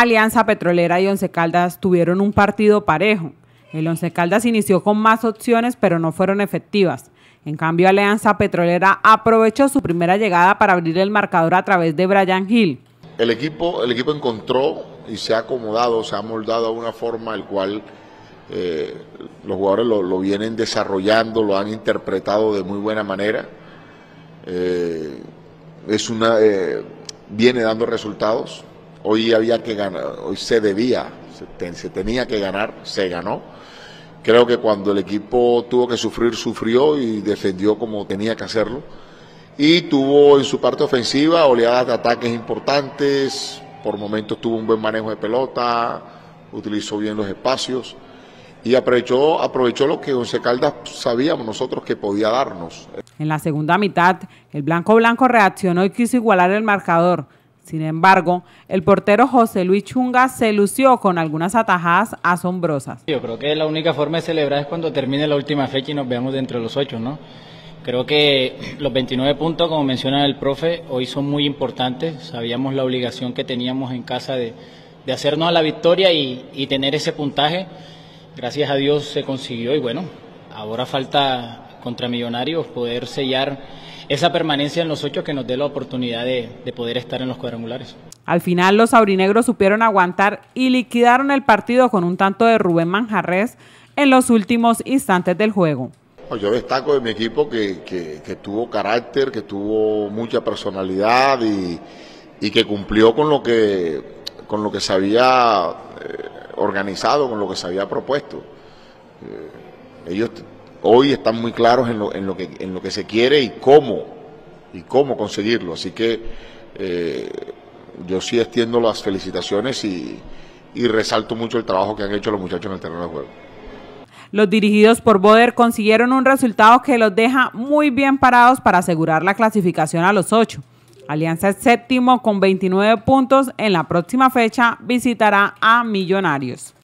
Alianza Petrolera y Once Caldas tuvieron un partido parejo. El Once Caldas inició con más opciones, pero no fueron efectivas. En cambio, Alianza Petrolera aprovechó su primera llegada para abrir el marcador a través de Brian Hill. El equipo, el equipo encontró y se ha acomodado, se ha moldado de una forma el cual eh, los jugadores lo, vienen desarrollando, lo han interpretado de muy buena manera. Eh, es una, eh, viene dando resultados. Hoy había que ganar, hoy se debía, se, tenía que ganar, se ganó. Creo que cuando el equipo tuvo que sufrir, sufrió y defendió como tenía que hacerlo. Y tuvo en su parte ofensiva oleadas de ataques importantes, por momentos tuvo un buen manejo de pelota, utilizó bien los espacios y aprovechó, aprovechó lo que Once Caldas sabíamos nosotros que podía darnos. En la segunda mitad, el Blanco Blanco reaccionó y quiso igualar el marcador. Sin embargo, el portero José Luis Chunga se lució con algunas atajadas asombrosas. Yo creo que la única forma de celebrar es cuando termine la última fecha y nos veamos dentro de los ocho, ¿no? Creo que los 29 puntos, como menciona el profe, hoy son muy importantes. Sabíamos la obligación que teníamos en casa de, hacernos a la victoria y, y tener ese puntaje gracias a Dios se consiguió y bueno, ahora falta contra Millonarios poder sellar esa permanencia en los ocho que nos dé la oportunidad de, poder estar en los cuadrangulares. Al final los aurinegros supieron aguantar y liquidaron el partido con un tanto de Rubén Manjarres en los últimos instantes del juego. Yo destaco de mi equipo que, tuvo carácter, que tuvo mucha personalidad y, que cumplió con lo que, con lo que se había eh, organizado con lo que se había propuesto. Eh, ellos hoy están muy claros en lo, que, se quiere y cómo, y cómo conseguirlo. Así que eh, yo sí extiendo las felicitaciones y, y resalto mucho el trabajo que han hecho los muchachos en el terreno de juego. Los dirigidos por Boder consiguieron un resultado que los deja muy bien parados para asegurar la clasificación a los ocho. Alianza es séptimo con 29 puntos. En la próxima fecha visitará a Millonarios.